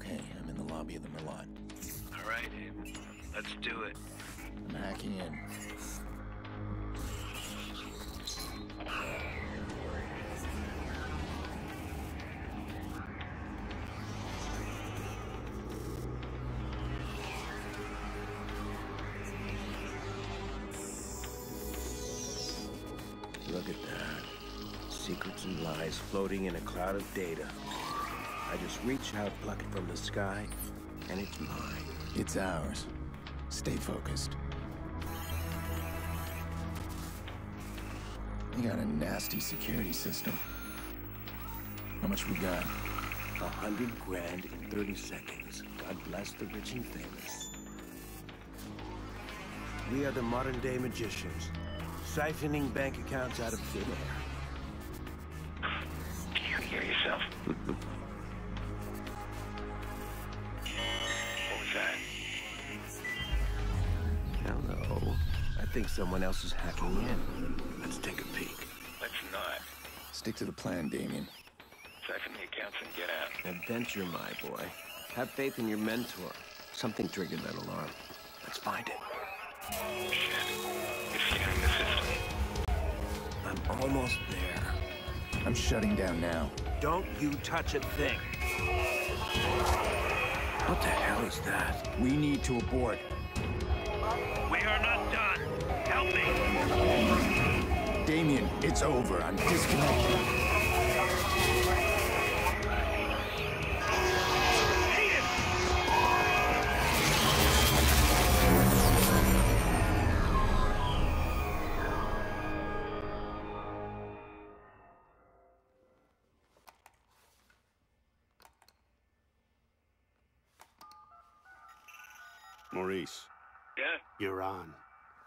Okay, I'm in the lobby of the Merlaut. All right, let's do it. I'm hacking in. Look at that. Secrets and lies floating in a cloud of data. I just reach out, pluck it from the sky, and it's mine. It's ours. Stay focused. You got a nasty security system. How much we got? A hundred grand in 30 seconds. God bless the rich and famous. We are the modern day magicians, siphoning bank accounts out of thin air. Someone else is hacking in. Let's take a peek. Let's not. Stick to the plan, Damien. Siphon the accounts and get out. Adventure, my boy. Have faith in your mentor. Something triggered that alarm. Let's find it. Shit. It's scanning the system. I'm almost there. I'm shutting down now. Don't you touch a thing. What the hell is that? We need to abort. Help me. Damien, it's over. I'm disconnected. Maurice, Yeah? you're on.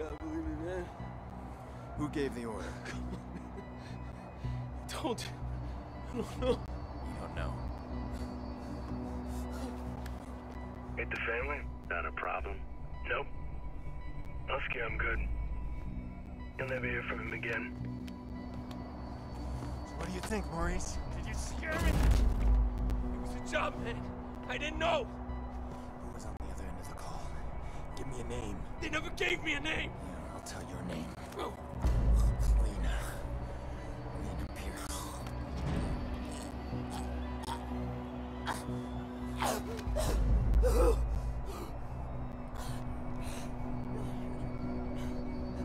Gotta believe me, man. Who gave the order? Don't. I don't know. You don't know. Hit the family? Not a problem. Nope. I'll scare him good. You'll never hear from him again. What do you think, Maurice? Did you scare me? It was a job, man. I didn't know. Me a name. They never gave me a name. Yeah, I'll tell your name. Oh, Lena. Lena Pearce.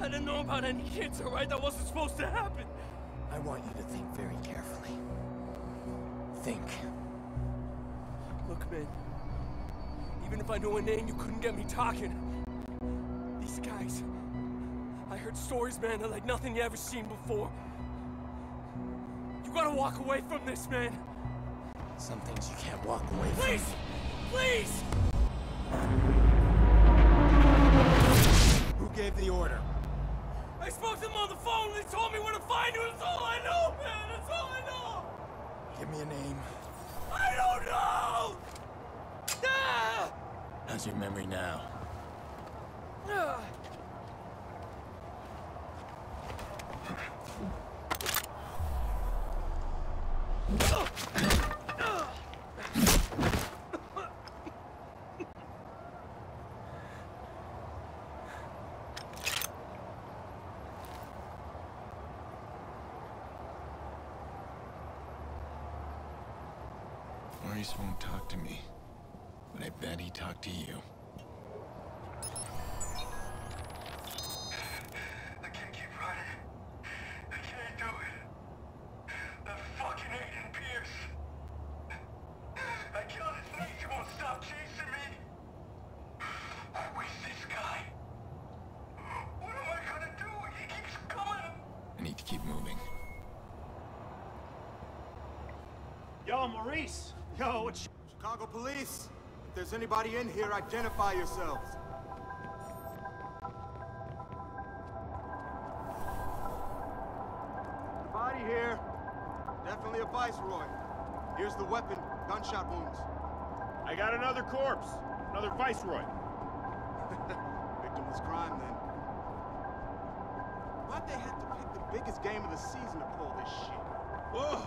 I didn't know about any kids, all right? That wasn't supposed to happen. I want you to think very carefully. Think. Look, man. Even if I knew a name, you couldn't get me talking. Stories, man, They're like nothing you ever seen before. You gotta walk away from this, man. Some things you can't walk away from. Please! Please! Who gave the order? I spoke to them on the phone. They told me where to find you. That's all I know, man. That's all I know. Give me a name. I don't know. Ah! How's your memory now? Ah! Maurice won't talk to me, but I bet he talked to you. I gonna do? He keeps coming. I need to keep moving. Yo, Maurice! Yo, it's Chicago Police. If there's anybody in here, identify yourselves. The body here. Definitely a viceroy. Here's the weapon. Gunshot wounds. I got another corpse. Another viceroy. Victimless crime, then. Why'd they have to pick the biggest game of the season to pull this shit? Whoa!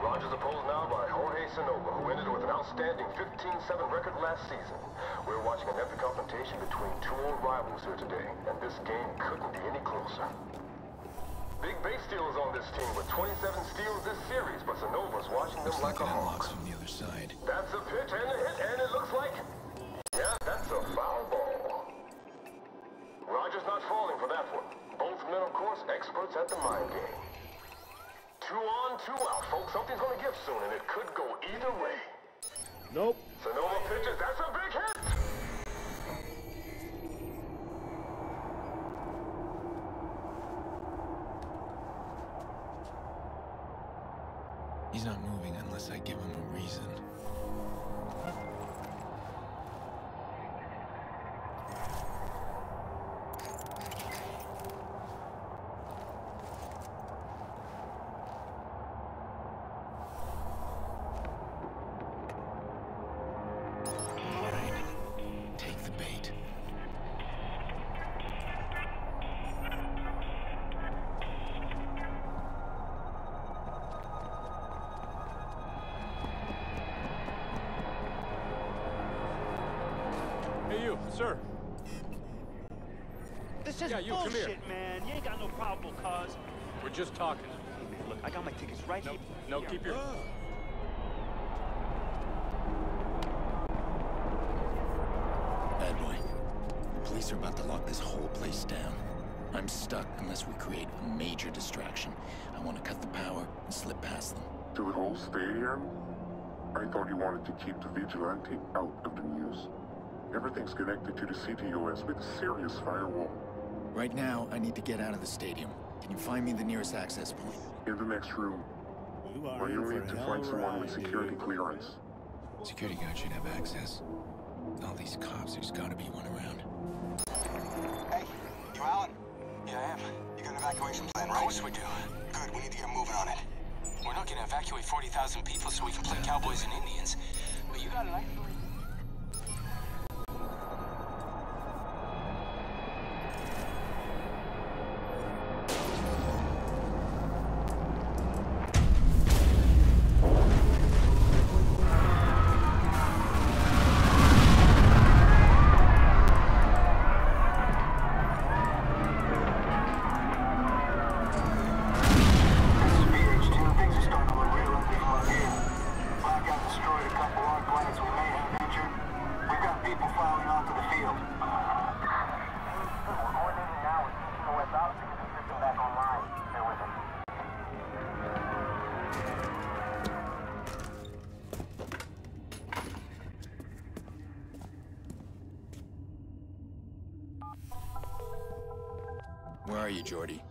Rogers opposed now by Jorge Sonova, who ended with an outstanding 15-7 record last season. We're watching an epic confrontation between two old rivals here today, and this game couldn't be any closer. Big Bay Steel is on this team with 27 steals this series, but Sonova's watching them Looks like like a it unlocks hawk. from the other side. That's a pitch and a hit, and it looks like... Yeah, that's a foul ball. Rogers not falling for that one. Both men, of course, experts at the mind game. Two on, two out, folks. Something's gonna give soon, and it could go either way. Nope. Sonova pitches, that's a big hit! He's not moving unless I give him a reason. Sir. This is Yeah, you, bullshit, man. You ain't got no probable cause. We're just talking. Hey, man, look, I got my tickets right No, here. no, keep your. Bad boy. The police are about to lock this whole place down. I'm stuck unless we create a major distraction. I want to cut the power and slip past them. To the whole stadium? I thought you wanted to keep the vigilante out of the news. Everything's connected to the CTOS with a serious firewall. Right now, I need to get out of the stadium. Can you find me the nearest access point? In the next room, You are where in you'll need to find of a someone with security dude. clearance. Security guard should have access. All these cops, there's gotta be one around. Hey, you Alan? Yeah, I am. You got an evacuation plan, right? Of course we do. Good, we need to get moving on it. We're not gonna evacuate 40,000 people so we can play cowboys and Indians. But you got an idea. Are you, Jordi?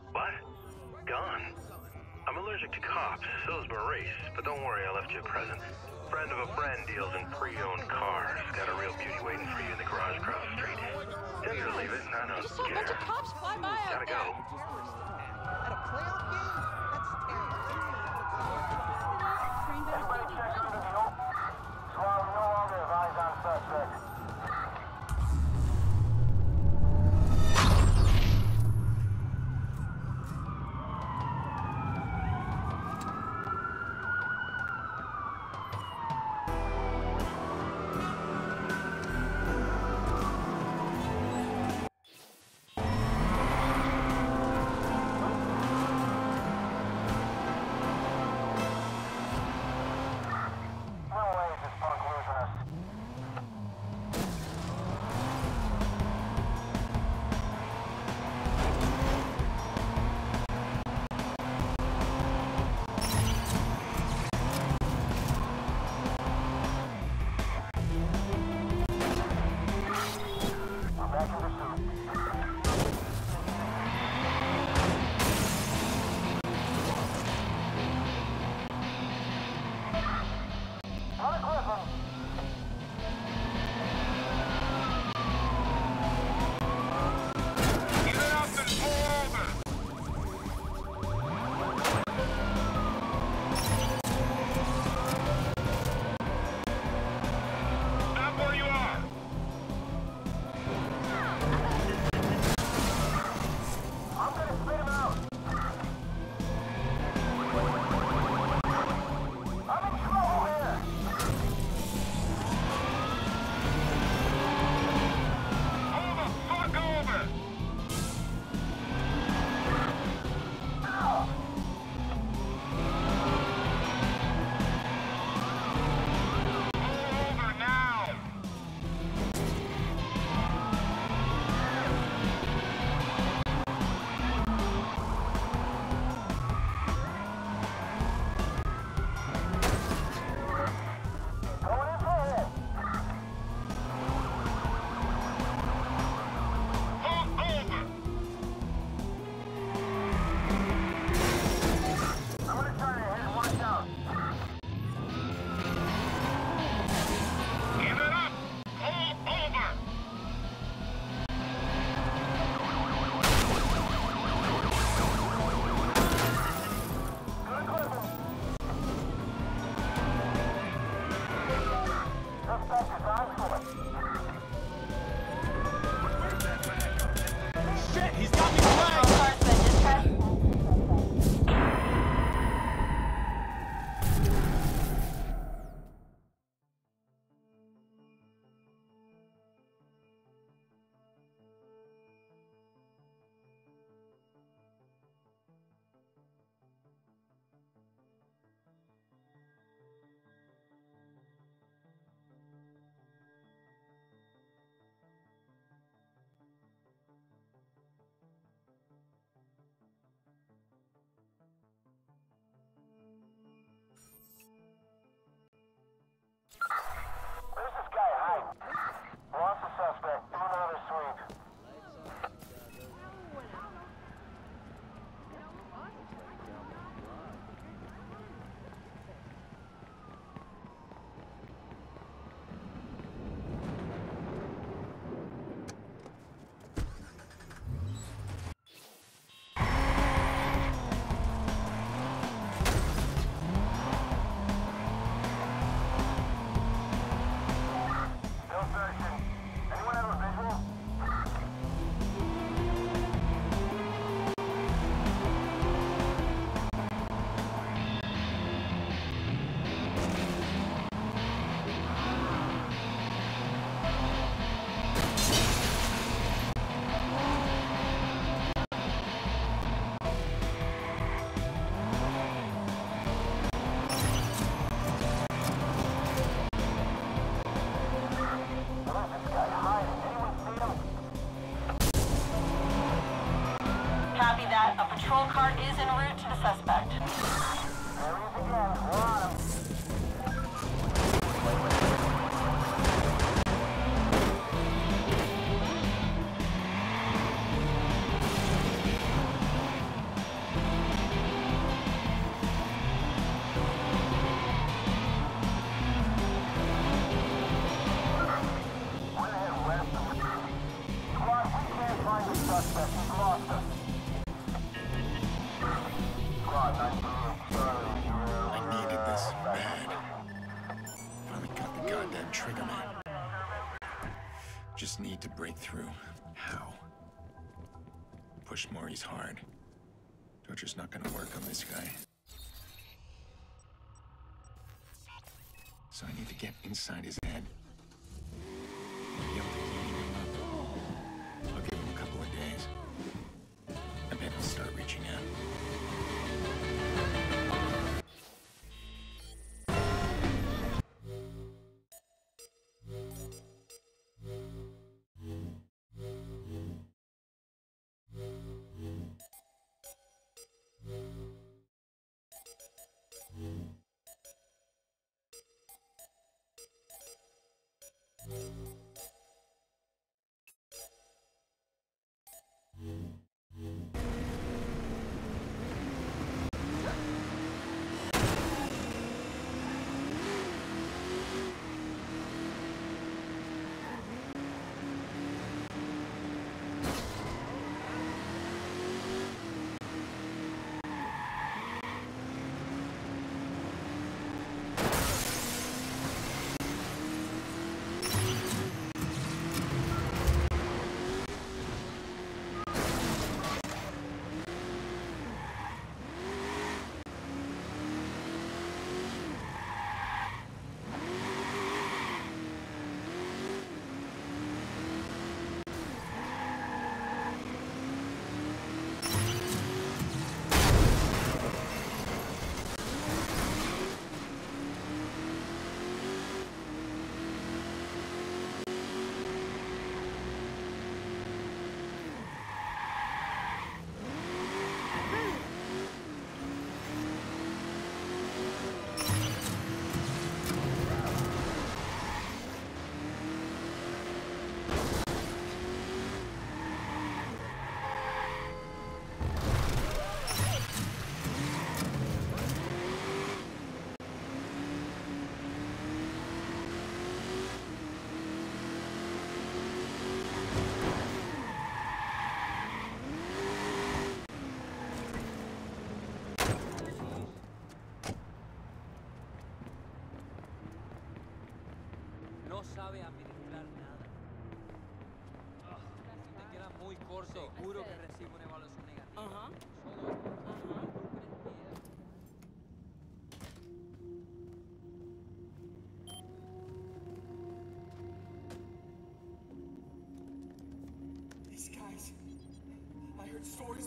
Torture's not gonna work on this guy. So I need to get inside his head.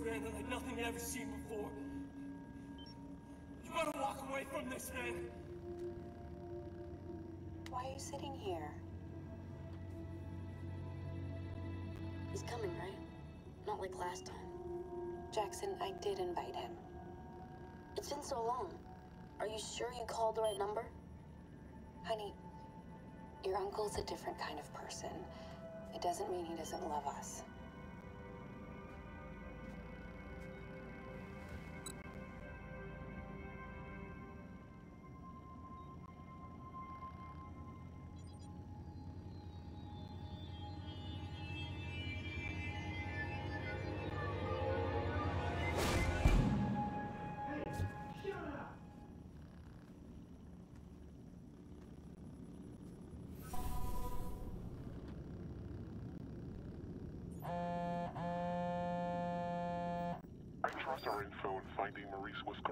Man, like nothing you ever seen before. You gotta walk away from this, man. Why are you sitting here? He's coming, right? Not like last time. Jackson, I did invite him. It's been so long. Are you sure you called the right number? Honey, your uncle's a different kind of person. It doesn't mean he doesn't love us.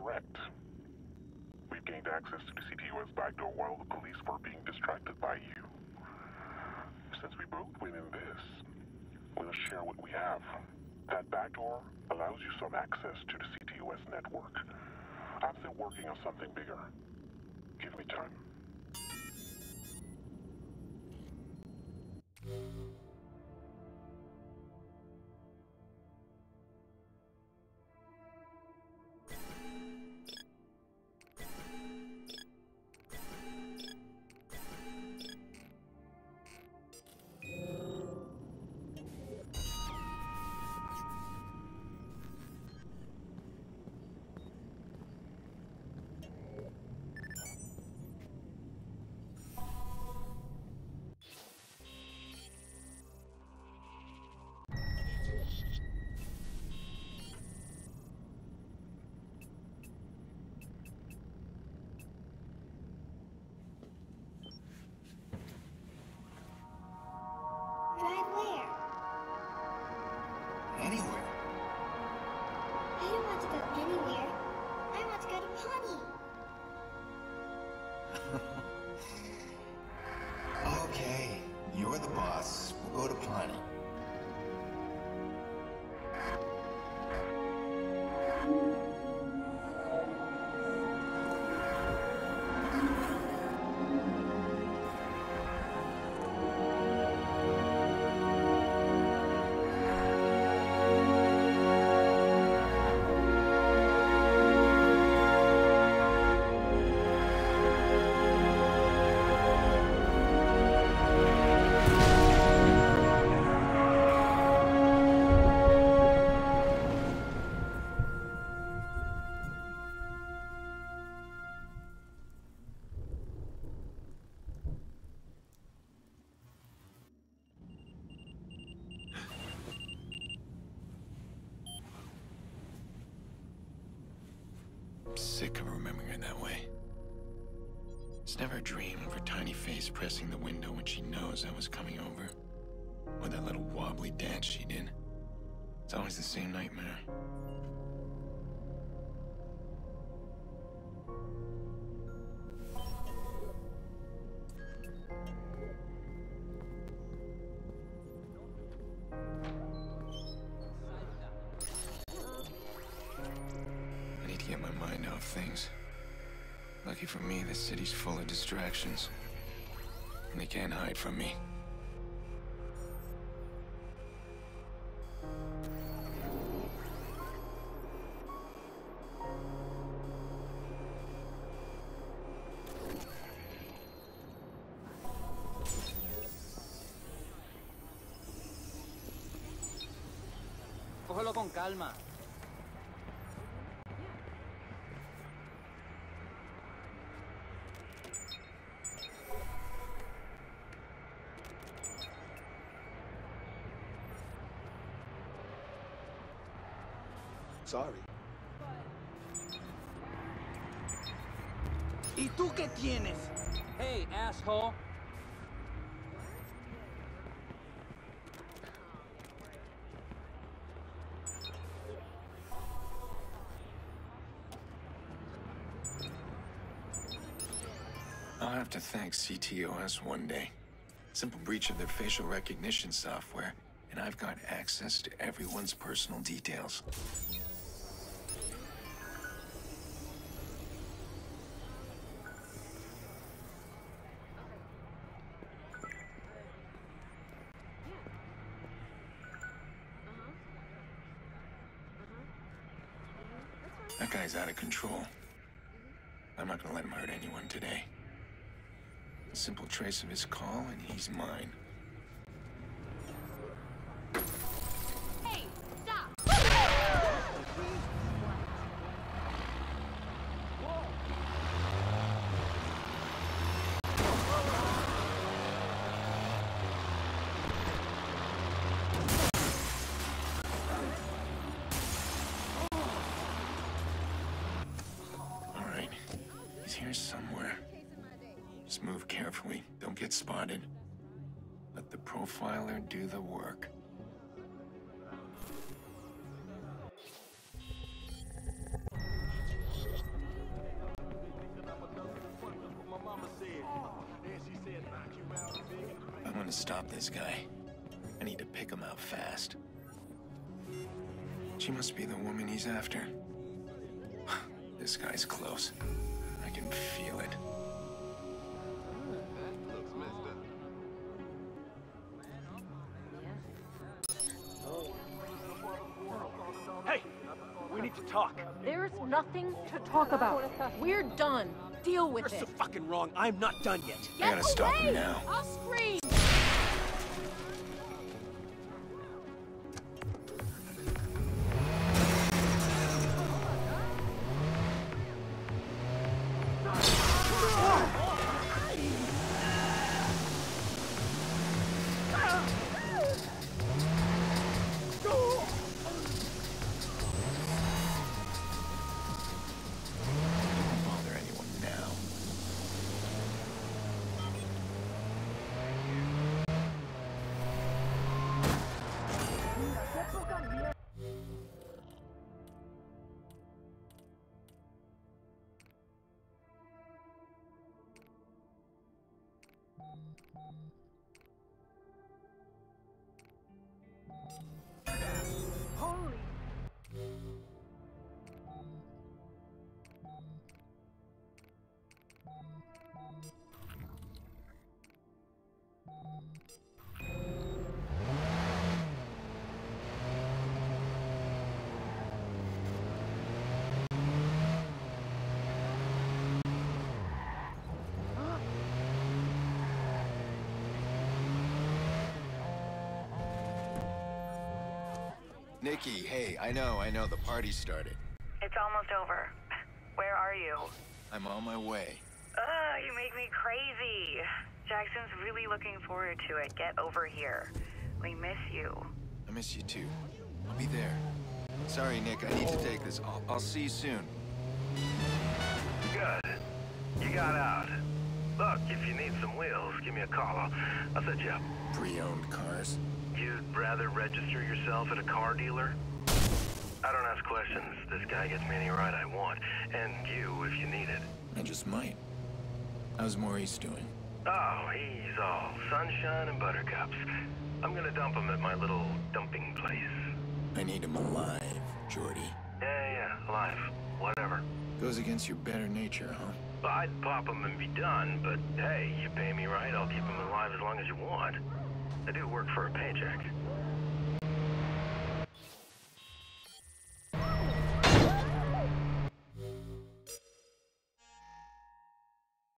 Correct. We've gained access to the CTOS backdoor while the police were being distracted by you. Since we both win in this, we'll share what we have. That backdoor allows you some access to the CTOS network. I'm still working on something bigger. Give me time. It's never dream of her tiny face pressing the window when she knows I was coming over. Or that little wobbly dance she did. It's always the same nightmare. I need to get my mind off things. Lucky for me, this city's full of distractions. And they can't hide from me. Sorry. ¿Y tú qué tienes? Hey, asshole. I'll have to thank CTOS one day. Simple breach of their facial recognition software, and I've got access to everyone's personal details. Out of control. I'm not gonna let him hurt anyone today. A simple trace of his call, and he's mine. Here somewhere. Just move carefully. Don't get spotted. Let the profiler do the work. I want to stop this guy. I need to pick him out fast. She must be the woman he's after. This guy's close. I can feel it. Hey, we need to talk. There's nothing to talk about. We're done. Deal with You're it. so fucking wrong. I'm not done yet. I gotta stop him now. I'll scream. you Nicky, hey, I know, I know, the party started. It's almost over. Where are you? I'm on my way. Ugh, you make me crazy. Jackson's really looking forward to it. Get over here. We miss you. I miss you too. I'll be there. Sorry, Nick, I need to take this. I'll, I'll see you soon. Good. You got out. Look, if you need some wheels, give me a call. I'll, I'll set you up. Pre-owned cars? You'd rather register yourself at a car dealer? I don't ask questions. This guy gets me any ride I want. And you, if you need it. I just might. How's Maurice doing? Oh, he's all sunshine and buttercups. I'm gonna dump him at my little dumping place. I need him alive, Jordi. Yeah, yeah, alive. Whatever. Goes against your better nature, huh? I'd pop him and be done, but hey, you pay me right, I'll keep him alive as long as you want. I do work for a paycheck.